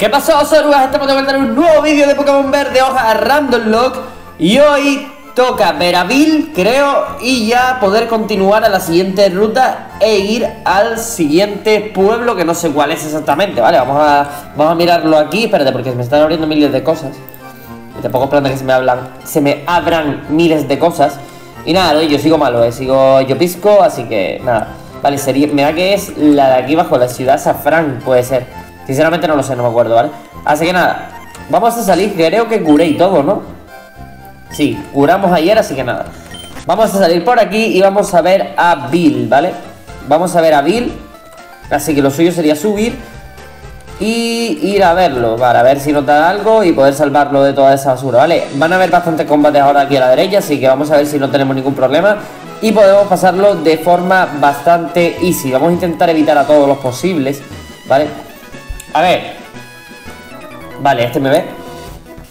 ¿Qué pasó, Sorugas? Estamos de vuelta en un nuevo vídeo de Pokémon Verde, hoja Random Lock. Y hoy toca ver a Bill, creo, y ya poder continuar a la siguiente ruta E ir al siguiente pueblo, que no sé cuál es exactamente, ¿vale? Vamos a, vamos a mirarlo aquí, espérate, porque me están abriendo miles de cosas. Y tampoco esperando que se me hablan, se me abran miles de cosas. Y nada, yo sigo malo, eh, sigo yo pisco, así que nada. Vale, sería, me da que es la de aquí bajo, la ciudad Safran, puede ser Sinceramente no lo sé, no me acuerdo, ¿vale? Así que nada, vamos a salir, creo que curé y todo, ¿no? Sí, curamos ayer, así que nada Vamos a salir por aquí y vamos a ver a Bill, ¿vale? Vamos a ver a Bill Así que lo suyo sería subir Y ir a verlo, para ver si nos da algo y poder salvarlo de toda esa basura, ¿vale? Van a haber bastantes combates ahora aquí a la derecha, así que vamos a ver si no tenemos ningún problema Y podemos pasarlo de forma bastante easy Vamos a intentar evitar a todos los posibles, ¿vale? A ver. Vale, este me ve.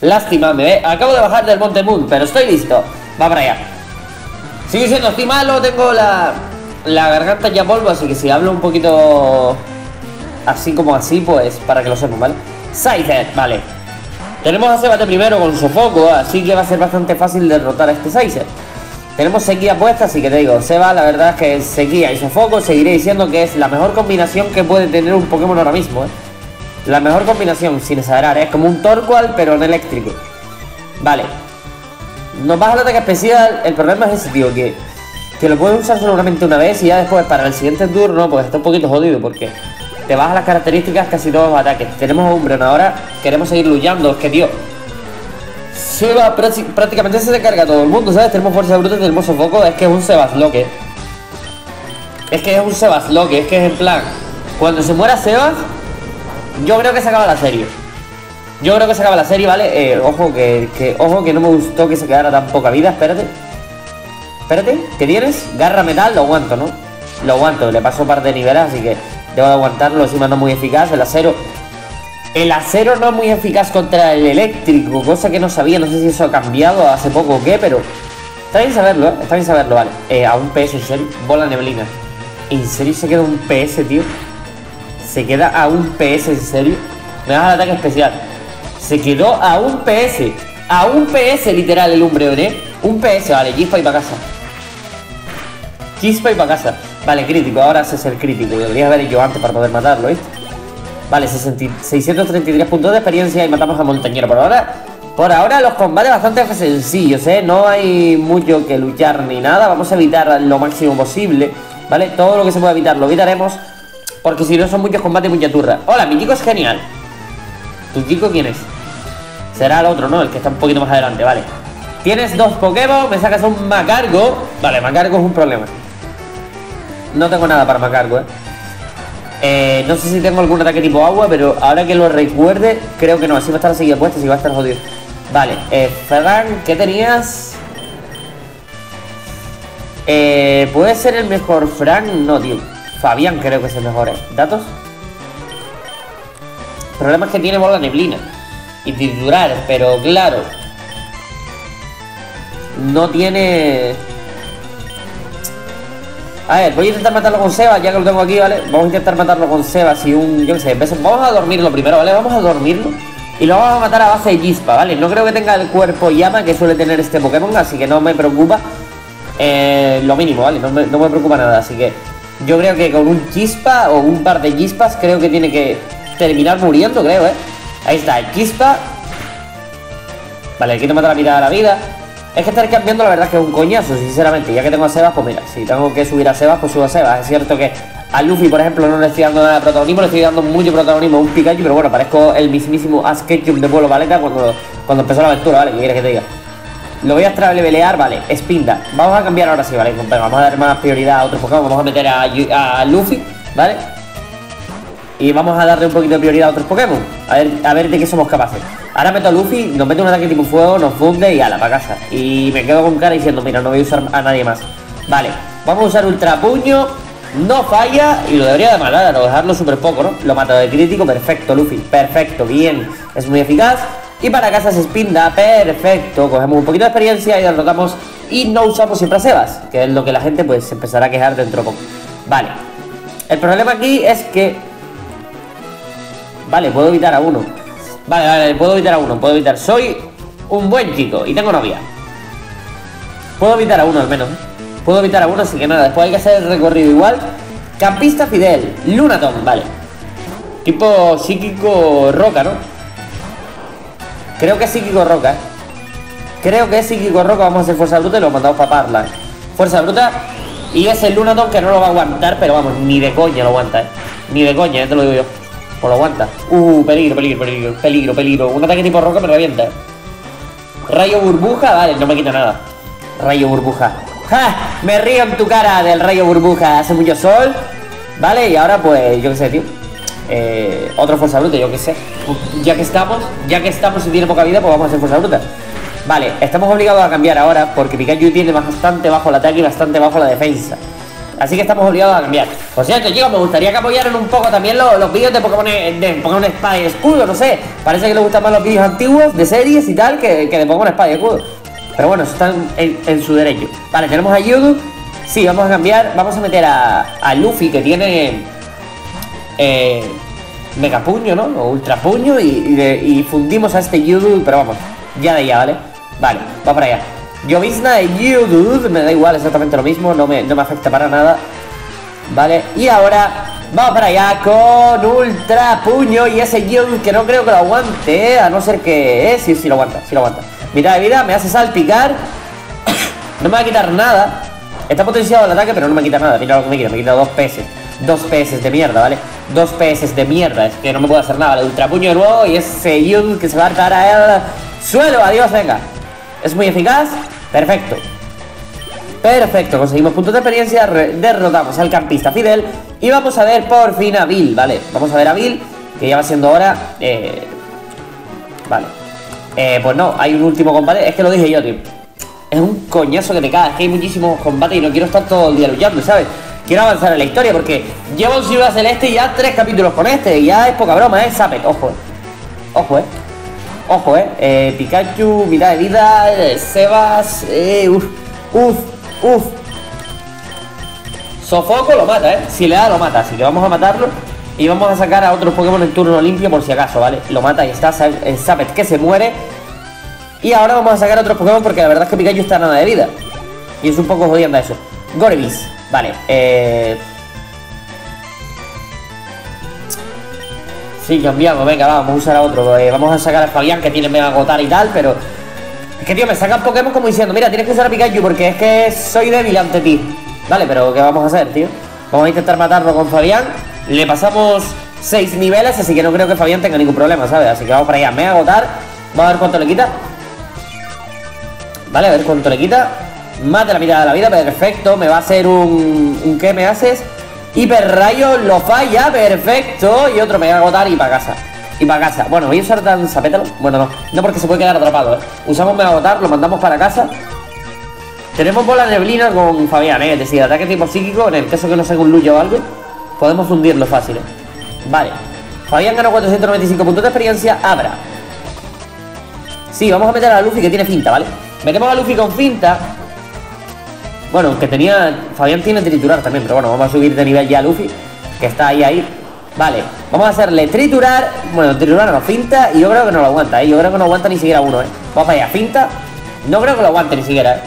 Lástima, me ve. Acabo de bajar del Monte Moon, pero estoy listo. Va para allá. Sigue siendo, estoy malo, tengo la, la garganta ya polvo, así que si hablo un poquito así como así, pues para que lo sepan, ¿vale? Scyther, vale. Tenemos a Sebate primero con Sofoco, así que va a ser bastante fácil derrotar a este Scyther. Tenemos sequía puesta, así que te digo, Seba, la verdad es que sequía y Sofoco seguiré diciendo que es la mejor combinación que puede tener un Pokémon ahora mismo, ¿eh? La mejor combinación, sin exagerar, es como un Torqual, pero en eléctrico. Vale. Nos baja el ataque especial. El problema es ese, tío, que, que lo puedes usar solamente una vez y ya después para el siguiente turno, pues está un poquito jodido porque te baja las características casi todos los ataques. Tenemos a Umbreon ahora, queremos seguir luchando. Es que, tío, se va prácticamente se carga todo el mundo, ¿sabes? Tenemos fuerza bruta, tenemos foco, es que es un Sebasloque. Es que es un Sebasloque, es que es en plan, cuando se muera Sebas, yo creo que se acaba la serie. Yo creo que se acaba la serie, ¿vale? Eh, ojo que, ojo que no me gustó que se quedara tan poca vida, espérate. Espérate, ¿qué tienes? Garra metal, lo aguanto, ¿no? Lo aguanto, le paso parte de niveles, así que debo de aguantarlo, encima no es muy eficaz, el acero. El acero no es muy eficaz contra el eléctrico, cosa que no sabía, no sé si eso ha cambiado hace poco o qué, pero. Está bien saberlo, ¿eh? Está bien saberlo, vale. Eh, a un PS, en serio, bola neblina. ¿En serio se queda un PS, tío? Se queda a un PS, ¿en serio? Me das el ataque especial. Se quedó a un PS. A un PS, literal, el Umbreon, ¿eh? Un PS, vale, Chispa y para casa. Chispa y para casa. Vale, crítico, ahora es el crítico. Debería haber yo antes para poder matarlo, ¿eh? Vale, 633 puntos de experiencia y matamos a Montañero. Por ahora, por ahora los combates bastante sencillos, ¿eh? No hay mucho que luchar ni nada. Vamos a evitar lo máximo posible, ¿vale? Todo lo que se pueda evitar lo evitaremos. Porque si no son muchos combates y mucha turra. Hola, mi chico es genial. ¿Tu chico quién es? Será el otro, ¿no? El que está un poquito más adelante, vale. Tienes dos Pokémon, me sacas un Macargo. Vale, Macargo es un problema. No tengo nada para Macargo, ¿eh? ¿eh? no sé si tengo algún ataque tipo agua, pero ahora que lo recuerde, creo que no. Así va a estar seguida puesta, si va a estar jodido. Vale, eh, ¿qué tenías? Eh, ¿Puede ser el mejor Frank? No, tío. Fabián creo que es el mejor, ¿eh? ¿Datos? El problema es que tiene bola neblina y triturar, pero claro, no tiene... A ver, voy a intentar matarlo con Seba, ya que lo tengo aquí, ¿vale? Vamos a intentar matarlo con Seba, si un... yo qué sé, vamos a dormirlo primero, ¿vale? Vamos a dormirlo y lo vamos a matar a base de chispa, ¿vale? No creo que tenga el cuerpo llama que suele tener este Pokémon, así que no me preocupa eh, lo mínimo, ¿vale? No me, no me preocupa nada, así que yo creo que con un chispa o un par de chispas creo que tiene que terminar muriendo, creo, ¿eh? Ahí está, el chispa. Vale, quiero matar la mitad de la vida. Es que estar cambiando la verdad que es un coñazo, sinceramente. Ya que tengo a Sebas, pues mira, si tengo que subir a Sebas, pues subo a Sebas. Es cierto que a Luffy, por ejemplo, no le estoy dando nada de protagonismo, le estoy dando mucho protagonismo a un Pikachu, pero bueno, parezco el mismísimo Ash de Pueblo Paleta cuando, cuando empezó la aventura, ¿vale? ¿Qué quieres que te diga? Lo voy a levelear, vale, Spinda Vamos a cambiar ahora sí, vale, vamos a dar más prioridad a otros Pokémon. Vamos a meter a, Luffy, ¿vale? Y vamos a darle un poquito de prioridad a otros Pokémon. A ver, de qué somos capaces. Ahora meto a Luffy, nos mete un ataque tipo fuego, nos funde y a la para casa. Y me quedo con cara diciendo, mira, no voy a usar a nadie más Vale, vamos a usar Ultra Puño No falla y lo debería de matar, a dejarlo súper poco, ¿no? Lo mata de crítico, perfecto Luffy, perfecto, bien. Es muy eficaz y para casa se spinda, perfecto. Cogemos un poquito de experiencia y derrotamos y no usamos siempre a Sebas, que es lo que la gente pues empezará a quejar dentro de poco. Vale. El problema aquí es que Vale, puedo evitar a uno. Vale, vale, puedo evitar a uno, puedo evitar. Soy un buen chico y tengo novia. Puedo evitar a uno al menos. Puedo evitar a uno, así que nada, después hay que hacer el recorrido igual. Campista Fidel, Lunaton, vale. Tipo psíquico roca, ¿no? Creo que es psíquico roca, ¿eh? Creo que es psíquico roca, vamos a hacer fuerza bruta y lo mandamos para Parla. Fuerza bruta y es el Lunaton que no lo va a aguantar, pero vamos, ni de coña lo aguanta, ¿eh? Ni de coña, ¿eh? te lo digo yo. O lo aguanta. Uh, peligro, peligro, peligro, peligro, peligro. Un ataque tipo roca me revienta. ¿eh? Rayo burbuja, vale, no me quita nada. Rayo burbuja. ¡Ja! Me río en tu cara del rayo burbuja. Hace mucho sol. Vale, y ahora pues, yo qué sé, tío. Eh, otro fuerza bruta, yo qué sé. Ya que estamos, ya que estamos y tiene poca vida, pues vamos a hacer fuerza bruta. Vale, estamos obligados a cambiar ahora porque Pikachu tiene bastante bajo el ataque y bastante bajo la defensa. Así que estamos obligados a cambiar. Por cierto, chicos, me gustaría que apoyaran un poco también los, vídeos de Pokémon, de Pokémon Espada y Escudo, no sé. Parece que les gustan más los vídeos antiguos de series y tal que, que de Pokémon Espada y Escudo. Pero bueno, eso está en, su derecho. Vale, tenemos a Yudu. Sí, vamos a cambiar. Vamos a meter a, Luffy que tiene eh, Mega Puño, ¿no? O Ultra Puño y, fundimos a este Yudu, pero vamos, ya de ya, ¿vale? Vale, va para allá. Llovizna de Yudu, me da igual exactamente lo mismo, no me, no me afecta para nada. Vale, y ahora vamos para allá con Ultra Puño y ese Yudu que no creo que lo aguante, a no ser que... Eh, sí, sí lo aguanta, sí lo aguanta. Mitad de vida, me hace salpicar. no me va a quitar nada. Está potenciado el ataque, pero no me quita nada. Mira lo que me quita, me quita dos PS. Dos PS de mierda, ¿vale? Dos PS de mierda, es que no me puedo hacer nada. El ultrapuño de nuevo y ese Yudu que se va a dar a el suelo. Adiós, venga. Es muy eficaz. Perfecto. Perfecto, conseguimos puntos de experiencia, derrotamos al campista Fidel y vamos a ver por fin a Bill, ¿vale? Vamos a ver a Bill, que ya va siendo hora. Eh... Vale. Eh, pues no, hay un último combate. Es que lo dije yo, tío. Es un coñazo que te cae. Es que hay muchísimos combates y no quiero estar todo el día luchando, ¿sabes? Quiero avanzar en la historia porque llevo en Ciudad Celeste ya tres capítulos con este. Y ya es poca broma, ¿eh? Sapet, ojo, eh. Ojo, eh. Ojo, eh. eh Pikachu, mitad de vida. Eh, Sebas. Eh, uf, uf, uf. Sofoco lo mata, ¿eh? Si le da, lo mata. Así que vamos a matarlo. Y vamos a sacar a otros Pokémon en turno limpio por si acaso, ¿vale? Lo mata y está Sapet que se muere. Y ahora vamos a sacar a otros Pokémon porque la verdad es que Pikachu está nada de vida. Y es un poco jodiendo eso. Gorevis, vale. Eh... Sí, cambiamos, venga, vamos a usar a otro. Eh, vamos a sacar a Fabián que tiene Mega Agotar y tal, pero... Es que, tío, me sacan Pokémon como diciendo, mira, tienes que usar a Pikachu porque es que soy débil ante ti. Vale, pero ¿qué vamos a hacer, tío? Vamos a intentar matarlo con Fabián. Le pasamos 6 niveles, así que no creo que Fabián tenga ningún problema, ¿sabes? Así que vamos para allá. Me voy a agotar. Vamos a ver cuánto le quita. Vale, a ver cuánto le quita. Más de la mitad de la vida, perfecto. Me va a hacer un... ¿Un qué me haces? Hiperrayo lo falla, perfecto. Y otro me voy a agotar y para casa. Y para casa. Bueno, voy a usar danza pétalo. Bueno, no. No porque se puede quedar atrapado, ¿eh? Usamos me agotar, lo mandamos para casa. Tenemos bola neblina con Fabián, ¿eh? Es decir, ataque tipo psíquico. En el caso que no sea un luyo o algo. Podemos fundirlo fácil, ¿eh? Vale. Fabián ganó 495 puntos de experiencia. Abra. Sí, vamos a meter a Luffy que tiene finta, ¿vale? Metemos a Luffy con finta. Bueno, que tenía... Fabián tiene triturar también, pero bueno, vamos a subir de nivel ya a Luffy. Que está ahí, ahí. Vale, vamos a hacerle triturar. Bueno, triturar no, finta. Y yo creo que no lo aguanta, ¿eh? Yo creo que no aguanta ni siquiera uno, ¿eh? Vamos allá, finta. No creo que lo aguante ni siquiera, ¿eh?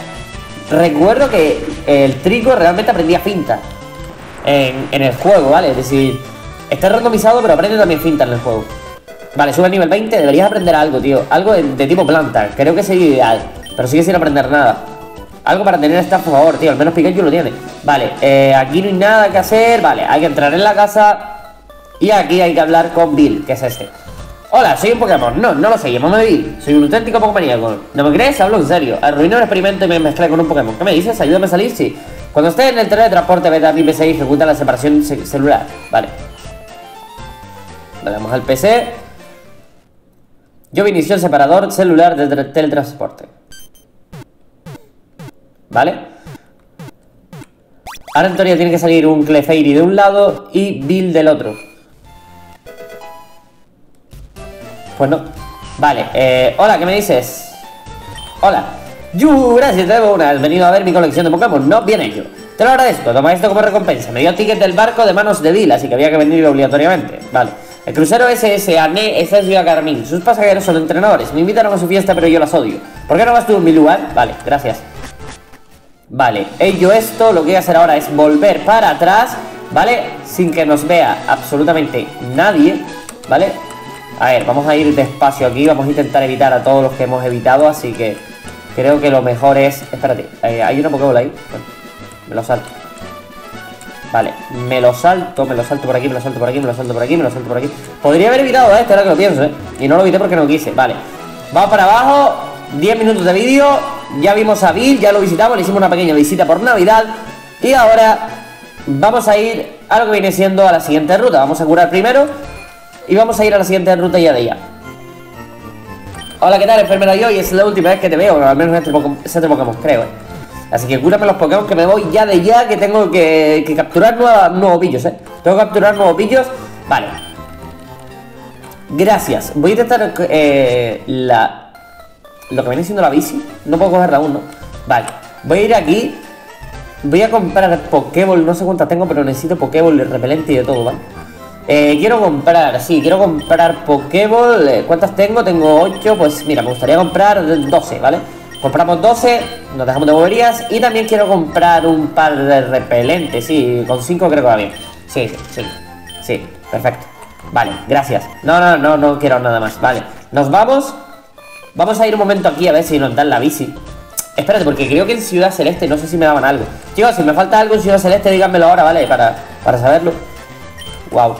Recuerdo que el trico realmente aprendía finta en, el juego, ¿vale? Es decir, está randomizado, pero aprende también finta en el juego. Vale, sube al nivel 20, deberías aprender algo, tío. Algo de, tipo planta, creo que sería ideal. Pero sigue sin aprender nada. Algo para tener esta a favor, tío. Al menos Pikachu lo tiene. Vale, eh, aquí no hay nada que hacer. Vale, hay que entrar en la casa. Y aquí hay que hablar con Bill, que es este. Hola, soy un Pokémon. No, no lo sé, llámame Bill. Soy un auténtico Pokémon. ¿No me crees? Hablo en serio. Arruiné un experimento y me mezclé con un Pokémon. ¿Qué me dices? Ayúdame a salir, sí. Cuando esté en el tren de transporte, vete a mi PC y ejecuta la separación celular. Vale. Vale, vamos al PC. Yo inició el separador celular de teletransporte. ¿Vale? Ahora en tiene que salir un Clefairy de un lado y Bill del otro. Pues no. Vale, eh, hola, ¿qué me dices? Hola. Yu, gracias, te debo una. Has venido a ver mi colección de Pokémon. No, bien hecho. Te lo agradezco, toma esto como recompensa. Me dio ticket del barco de manos de Bill, así que había que venir obligatoriamente. Vale. El crucero SS ANE está en Ciudad Carmín. Sus pasajeros son entrenadores. Me invitaron a su fiesta, pero yo las odio. ¿Por qué no vas tú en mi lugar? Vale, gracias. Vale, ello esto, lo que voy a hacer ahora es volver para atrás, ¿vale? Sin que nos vea absolutamente nadie, ¿vale? A ver, vamos a ir despacio aquí, vamos a intentar evitar a todos los que hemos evitado, así que creo que lo mejor es... Espérate, eh, hay una Pokéball ahí. Bueno, me lo salto. Vale, me lo salto, me lo salto por aquí, me lo salto por aquí, me lo salto por aquí, me lo salto por aquí. Podría haber evitado esto, ahora que lo pienso, ¿eh? Y no lo evité porque no quise, vale. Vamos para abajo, 10 minutos de vídeo. Ya vimos a Bill, ya lo visitamos, le hicimos una pequeña visita por Navidad. Y ahora vamos a ir a lo que viene siendo a la siguiente ruta. Vamos a curar primero y vamos a ir a la siguiente ruta ya de ya. Hola, ¿qué tal, enfermera? Yo y es la última vez que te veo, al menos en este Pokémon, Pokémon creo, eh. Así que cúrame los Pokémon que me voy ya de ya Que tengo que, capturar nuevos pillos, eh Tengo que capturar nuevos pillos Vale Gracias Voy a intentar eh, la Lo que viene siendo la bici No puedo cogerla aún, ¿no? Vale Voy a ir aquí Voy a comprar Pokéball No sé cuántas tengo Pero necesito Pokéball, repelente y de todo, ¿vale? Eh, quiero comprar, sí, quiero comprar Pokéball eh, ¿Cuántas tengo? Tengo 8 Pues mira, me gustaría comprar 12, ¿vale? Compramos 12, nos dejamos de boberías y también quiero comprar un par de repelentes, sí, con 5 creo que va bien. Sí, sí, sí, sí, perfecto. Vale, gracias. No, no, no, no quiero nada más, vale. Nos vamos. Vamos a ir un momento aquí a ver si nos dan la bici. Espérate, porque creo que en Ciudad Celeste no sé si me daban algo. Chicos, si me falta algo en Ciudad Celeste, díganmelo ahora, ¿vale? Para, para saberlo. Wow.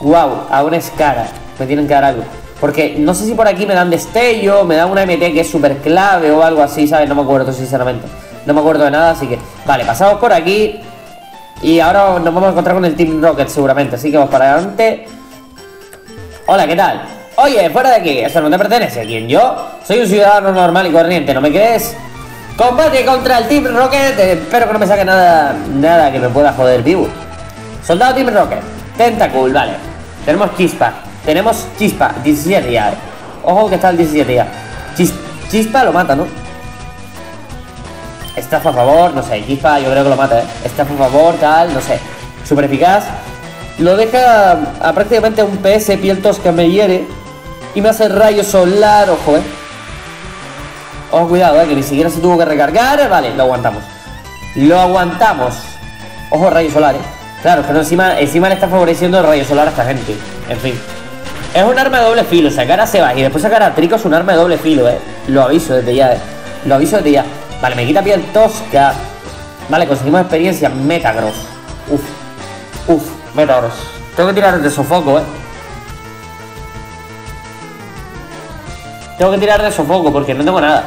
Wow, aún es cara. Me tienen que dar algo. Porque no sé si por aquí me dan destello, me dan una MT que es súper clave o algo así, ¿sabes? No me acuerdo, sinceramente. No me acuerdo de nada, así que... Vale, pasamos por aquí. Y ahora nos vamos a encontrar con el Team Rocket seguramente. Así que vamos para adelante. Hola, ¿qué tal? Oye, fuera de aquí, esto no te pertenece. ¿Quién yo? Soy un ciudadano normal y corriente, ¿no me crees? Combate contra el Team Rocket. espero que no me saque nada, nada que me pueda joder vivo. Soldado Team Rocket. Tentacool, vale. Tenemos chispa. Tenemos Chispa, 17 ya, eh. Ojo que está el 17 ya. chispa lo mata, ¿no? Estafa a favor, no sé. Chispa yo creo que lo mata, ¿eh? Estafa a favor, tal, no sé. Super eficaz. Lo deja a prácticamente un PS, piel tosca me hiere. Y me hace rayo solar, ojo, ¿eh? Ojo, cuidado, ¿eh? Que ni siquiera se tuvo que recargar. Vale, lo aguantamos. Lo aguantamos. Ojo, rayo solar, ¿eh? Claro, pero encima, encima le está favoreciendo el rayo solar a esta gente. En fin. Es un arma de doble filo, sacar a Sebas y después sacar a Trico es un arma de doble filo, eh. Lo aviso desde ya, eh. Lo aviso desde ya. Vale, me quita piel tosca. Vale, conseguimos experiencia Metagross. Uf. Uf, Metagross. Tengo que tirar de sofoco, eh. Tengo que tirar de sofoco porque no tengo nada.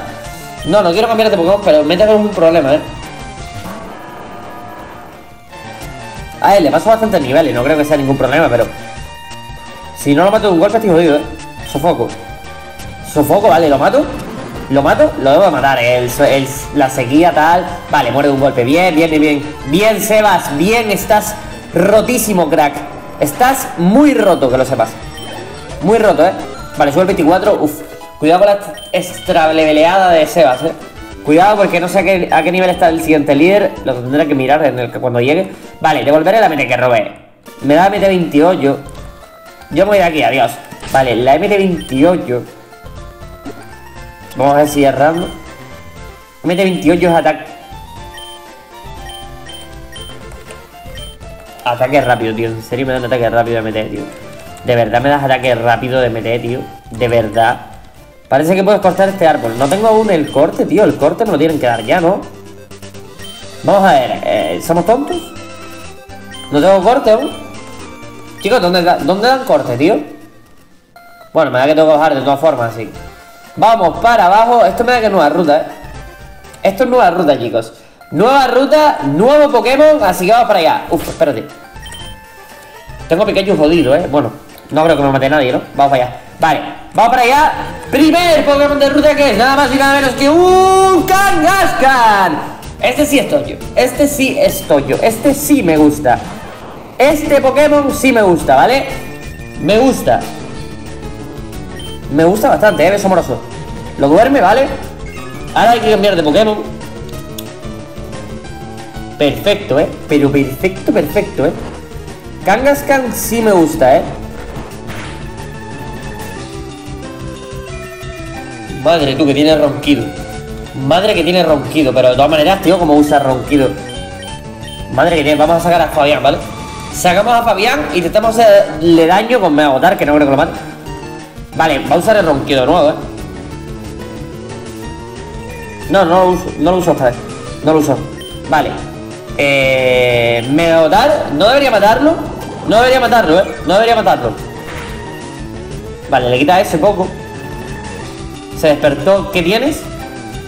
No, no quiero cambiar de Pokémon, pero Metagross es un problema, eh. A él le paso bastante nivel y no creo que sea ningún problema, pero si no lo mato de un golpe estoy jodido, ¿eh? Sofoco. Sofoco, vale, ¿lo mato? ¿Lo mato? Lo debo de matar, el, la sequía tal Vale, muere de un golpe, bien, bien, bien Bien, Sebas, bien, estás rotísimo, crack Estás muy roto, que lo sepas Muy roto, ¿eh? Vale, sube el 24, uf Cuidado con la extra leveleada de Sebas, ¿eh? Cuidado porque no sé a qué, nivel está el siguiente líder Lo tendré que mirar en el cuando llegue Vale, devolveré la MT que robé Me da MT 28 yo me voy de aquí, adiós. Vale, la MT-28. Vamos a ver si es random. MT-28 es ataque. Ataque rápido, tío. En serio me dan ataque rápido de MT, tío. De verdad me das ataque rápido de MT, tío. De verdad. Parece que puedes cortar este árbol. No tengo aún el corte, tío. El corte me lo tienen que dar ya, ¿no? Vamos a ver. Eh, ¿Somos tontos? ¿No tengo corte aún? Chicos, ¿dónde, ¿dónde dan corte, tío? Bueno, me da que tengo que bajar de todas formas, así Vamos para abajo Esto me da que nueva ruta, ¿eh? Esto es nueva ruta, chicos Nueva ruta, nuevo Pokémon Así que vamos para allá Uf, espérate Tengo pequeño jodido, ¿eh? Bueno, no creo que me mate nadie, ¿no? Vamos para allá Vale, vamos para allá Primer Pokémon de ruta que es Nada más y nada menos que un Kangaskhan Este sí estoy yo Este sí estoy yo Este sí me gusta este Pokémon sí me gusta, ¿vale? Me gusta Me gusta bastante, ¿eh? Beso amoroso Lo duerme, ¿vale? Ahora hay que cambiar de Pokémon Perfecto, ¿eh? Pero perfecto, perfecto, ¿eh? Kangaskhan sí me gusta, ¿eh? Madre tú, que tiene ronquido. Madre que tiene ronquido, pero de todas maneras, tío, como usa ronquido. Madre que tiene, vamos a sacar a Fabián, ¿vale? Sacamos a Fabián, intentamos hacerle daño con Mega Agotar, que no creo que lo mate. Vale, va a usar el ronquido nuevo, ¿eh? No, no lo uso, no lo uso esta vez. No lo uso. Vale. Eh. Mega Agotar, no debería matarlo. No debería matarlo, ¿eh? No debería matarlo. Vale, le quita ese poco. Se despertó. ¿Qué tienes?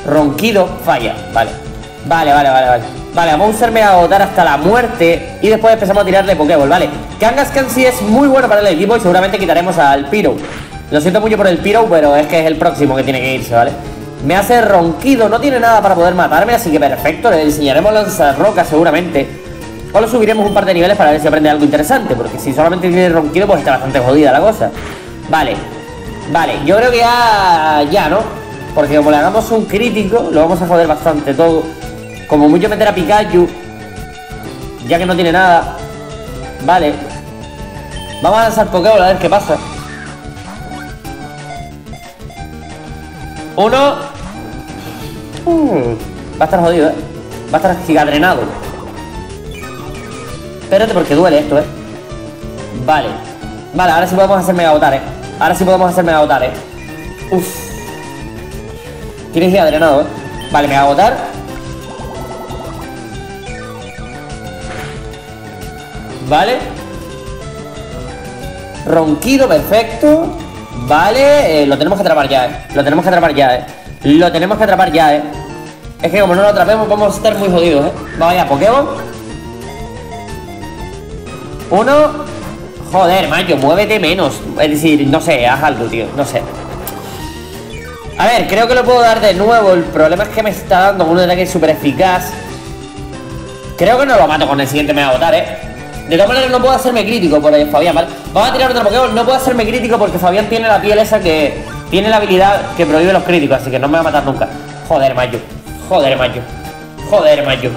Ronquido, falla. Vale. Vale, vale, vale, vale. Vale, vamos a usarme a agotar hasta la muerte Y después empezamos a tirarle Pokéball, ¿vale? Kangaskhan sí es muy bueno para el equipo Y seguramente quitaremos al Piro Lo siento mucho por el Piro, pero es que es el próximo que tiene que irse, ¿vale? Me hace ronquido, no tiene nada para poder matarme Así que perfecto, le enseñaremos roca seguramente O lo subiremos un par de niveles para ver si aprende algo interesante Porque si solamente tiene ronquido, pues está bastante jodida la cosa Vale, vale, yo creo que ya, ya, ¿no? Porque como le hagamos un crítico, lo vamos a joder bastante todo. Como mucho meter a Pikachu Ya que no tiene nada. Vale. Vamos a lanzar Pokéball a ver qué pasa. Uno. Hmm, Va a estar jodido, eh Va a estar gigadrenado Espérate porque duele esto, eh Vale. Vale, ahora sí podemos hacerme agotar, eh Ahora sí podemos hacerme agotar, eh Uf. Tienes gigadrenado, eh Vale, me voy a agotar. ¿Vale? Ronquido, perfecto. Vale, eh, lo tenemos que atrapar ya, eh Lo tenemos que atrapar ya, eh Lo tenemos que atrapar ya, eh Es que como no lo atrapemos vamos a estar muy jodidos, eh allá, Pokémon. Uno Joder, macho, muévete menos Es decir, no sé, haz algo, tío, no sé A ver, creo que lo puedo dar de nuevo El problema es que me está dando un ataque súper eficaz Creo que no lo mato con el siguiente me va a botar, eh de todas maneras no puedo hacerme crítico por Fabián, ¿vale? Vamos a tirar otro Pokémon, no puedo hacerme crítico porque Fabián tiene la piel esa que... Tiene la habilidad que prohíbe los críticos, así que no me va a matar nunca. Joder, mayo. Joder, mayo. Joder, mayo.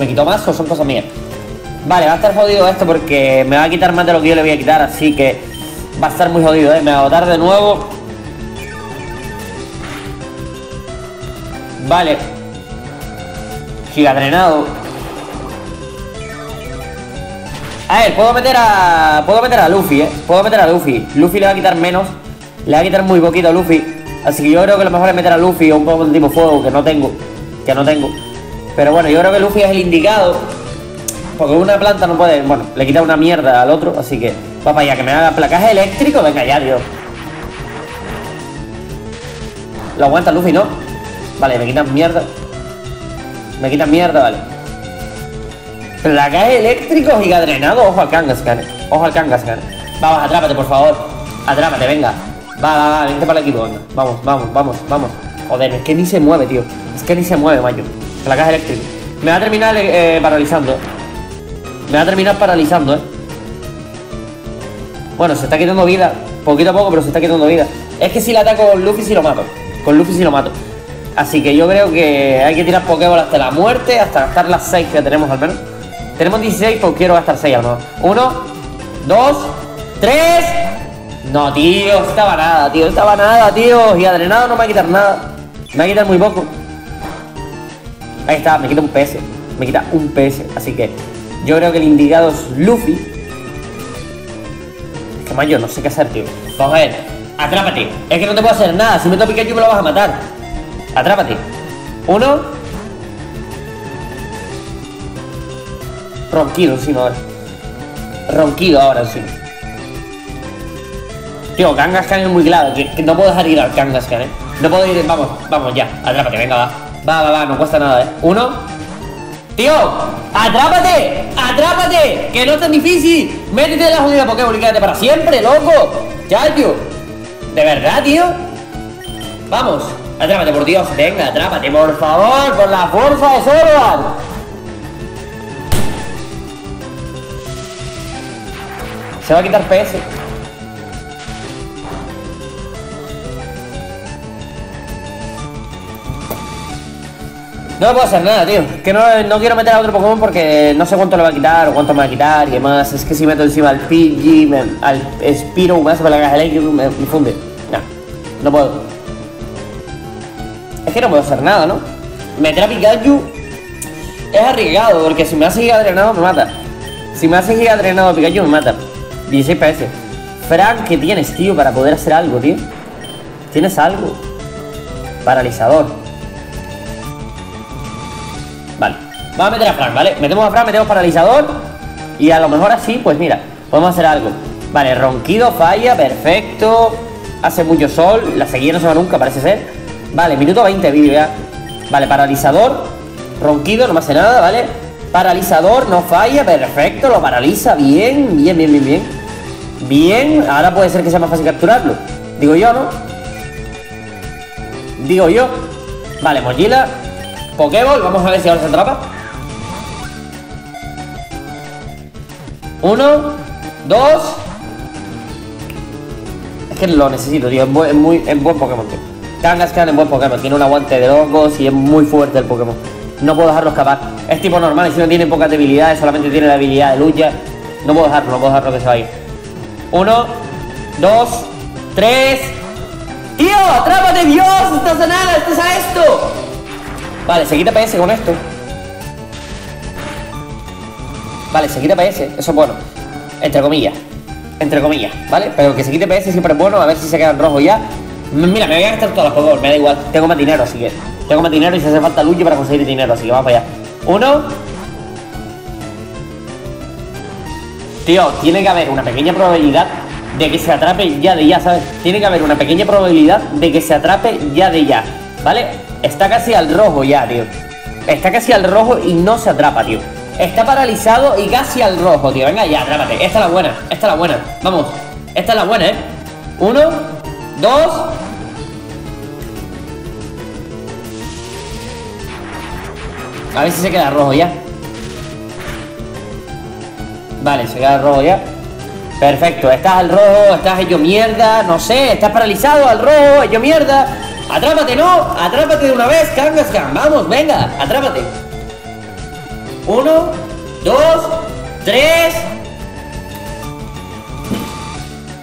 ¿Me quito más o son cosas mías? Vale, va a estar jodido esto porque me va a quitar más de lo que yo le voy a quitar, así que va a estar muy jodido, ¿eh? Me va a botar de nuevo Vale. Gigadrenado. A ver, puedo meter a... Puedo meter a Luffy, ¿eh? Puedo meter a Luffy. Luffy le va a quitar menos. Le va a quitar muy poquito a Luffy. Así que yo creo que lo mejor es meter a Luffy o un poco de tipo fuego, que no tengo. Que no tengo. Pero bueno, yo creo que Luffy es el indicado. Porque una planta no puede... Bueno, le quita una mierda al otro. Así que... Para allá, que me haga placaje eléctrico. Venga ya, tío. Lo aguanta Luffy, ¿no? Vale, me quitan mierda. Me quitan mierda, vale. Placaje eléctrico drenado Ojo al Kangaskhan. Ojo al Kangaskhan. Vamos, atrápate, por favor. Atrápate, venga. Va, va, va, vente para el equipo, venga. Vamos, vamos, vamos, vamos. Joder, es que ni se mueve, tío. Es que ni se mueve, mayo. Placaje eléctrico. Me va a terminar eh, paralizando. Me va a terminar paralizando, eh. Bueno, se está quitando vida. Poquito a poco, pero se está quitando vida. Es que si le ataco con Luffy, sí lo mato. Con Luffy sí lo mato. Así que yo creo que hay que tirar Pokéball hasta la muerte, hasta gastar las 6 que tenemos al menos. Tenemos 16, pues quiero gastar 6 al menos. 1, 2, 3. No, tío, estaba nada, tío, estaba nada, tío. Y adrenado no me va a quitar nada. Me va a quitar muy poco. Ahí está, me quita un PS. Me quita un PS. Así que yo creo que el indicado es Luffy. Es que mayo, no sé qué hacer, tío. Ver. Atrápate. Es que no te puedo hacer nada. Si me toco Pikachu me lo vas a matar. Atrápate. Uno. Ronquido, sí, no. Ronquido ahora sí. Tío, Kangaskhan es muy claro, que, no puedo dejar ir al Kangaskhan, eh. No puedo ir, vamos, vamos, ya, atrápate, venga, va. Va, va, va, no cuesta nada, eh. Uno. Tío, atrápate, atrápate, que no es tan difícil. Métete en la jodida Pokémon y quédate para siempre, loco. Chacho. ¿De verdad, tío? Vamos. Atrápate, por Dios. Venga, atrápate, por favor, con la fuerza de Zoroark. Se va a quitar PS. No puedo hacer nada, tío. Que no, no quiero meter a otro Pokémon porque no sé cuánto le va a quitar o cuánto me va a quitar y demás. Es que si meto encima al Pidgey, al Spiro, me hace para la caja eléctrica, me, me funde. No, no puedo. Es que no puedo hacer nada, ¿no? Meter a Pikachu es arriesgado porque si me hace giga drenado me mata. Si me hace giga drenado Pikachu me mata. 16 PS. Frank, ¿qué tienes, tío, para poder hacer algo, tío? ¿Tienes algo? Paralizador. Vamos a meter a Frank, ¿vale? Metemos a Frank, metemos paralizador. Y a lo mejor así, pues mira, podemos hacer algo. Vale, ronquido, falla, perfecto. Hace mucho sol, la sequía no se va nunca, parece ser. Vale, minuto 20 vídeo ya. Vale, paralizador. Ronquido, no me hace nada, ¿vale? Paralizador, no falla, perfecto, lo paraliza. Bien, bien, bien, bien, bien. Bien, ahora puede ser que sea más fácil capturarlo. Digo yo, ¿no? Digo yo. Vale, mochila. Pokéball, vamos a ver si ahora se atrapa. Uno, dos. Es que lo necesito, tío. Es, bu- es muy es buen Pokémon, tío. Kangaskhan es buen Pokémon. Tiene un aguante de locos y es muy fuerte el Pokémon. No puedo dejarlo escapar. Es tipo normal si no tiene pocas debilidades, solamente tiene la habilidad de lucha. No puedo dejarlo, no puedo dejarlo que se vaya. Uno, dos, tres. ¡Tío! ¡Atrápate, Dios! ¡Estás a nada! ¡Estás a esto! Vale, se quita PS con esto. Vale, se quita PS, eso es bueno. Entre comillas. Entre comillas, ¿vale? Pero que se quite PS siempre es bueno, a ver si se queda en rojo ya. Mira, me voy a gastar todas las Pokémon, me da igual. Tengo más dinero, así que. Tengo más dinero y si hace falta lucha para conseguir dinero, así que vamos para allá. Uno. Tío, tiene que haber una pequeña probabilidad de que se atrape ya de ya, ¿sabes? Tiene que haber una pequeña probabilidad de que se atrape ya de ya, ¿vale? Está casi al rojo ya, tío. Está casi al rojo y no se atrapa, tío. Está paralizado y casi al rojo, tío. Venga ya, atrápate. Esta es la buena, esta es la buena. Vamos, esta es la buena, ¿eh? Uno, dos. A ver si se queda rojo ya. Vale, se queda rojo ya. Perfecto, estás al rojo, estás hecho mierda, no sé, estás paralizado al rojo, hecho mierda. Atrápate, ¿no? Atrápate de una vez, Kangaskhan. Vamos, venga, atrápate. Uno, dos, tres.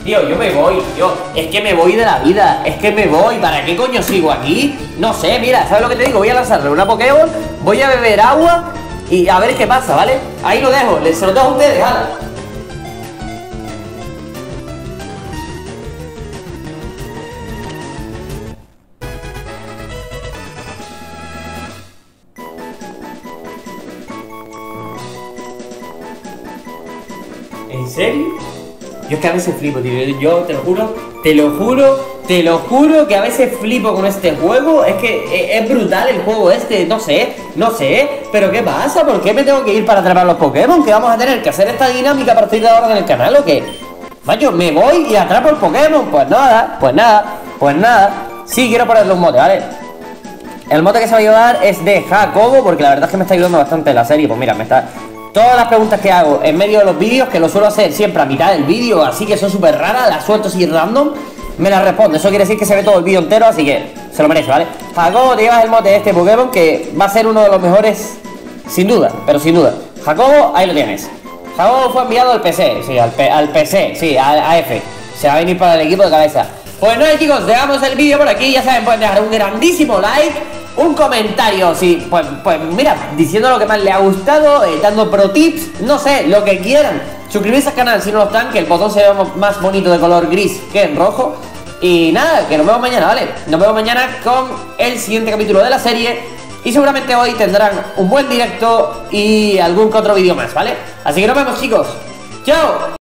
Tío, yo me voy, yo, es que me voy de la vida, es que me voy, ¿para qué coño sigo aquí? No sé, mira, ¿sabes lo que te digo? Voy a lanzarle una Pokéball, voy a beber agua y a ver qué pasa, ¿vale? Ahí lo dejo, les se lo dejo a ustedes, hala. Serio? Yo es que a veces flipo, tío. Yo te lo juro, te lo juro, te lo juro que a veces flipo con este juego. Es que e- es brutal el juego este. No sé, no sé. Pero ¿qué pasa? ¿Por qué me tengo que ir para atrapar los Pokémon? ¿Que vamos a tener que hacer esta dinámica a partir de ahora en el canal o qué? Macho, me voy y atrapo el Pokémon. Pues nada, pues nada, pues nada. Sí, quiero ponerle un mote, ¿vale? El mote que se va a llevar es de Jacobo, porque la verdad es que me está ayudando bastante la serie. Pues mira, me está. Todas las preguntas que hago en medio de los vídeos, que lo suelo hacer siempre a mitad del vídeo, así que son súper raras, las suelto así random, me las responde. Eso quiere decir que se ve todo el vídeo entero, así que se lo merece, ¿vale? Jacobo, te llevas el mote de este Pokémon, que va a ser uno de los mejores, sin duda, pero sin duda. Jacobo, ahí lo tienes. Jacobo fue enviado al PC, sí, al, P- al PC, sí, al AF. Se va a venir para el equipo de cabeza. Pues nada chicos, dejamos el vídeo por aquí, ya saben, pueden dejar un grandísimo like, un comentario, sí, pues, pues mira, diciendo lo que más le ha gustado, eh, dando pro tips, no sé, lo que quieran. Suscribirse al canal si no lo están, que el botón se ve más bonito de color gris que en rojo. Y nada, que nos vemos mañana, ¿vale? Nos vemos mañana con el siguiente capítulo de la serie. Y seguramente hoy tendrán un buen directo y algún otro vídeo más, ¿vale? Así que nos vemos chicos. ¡Chao!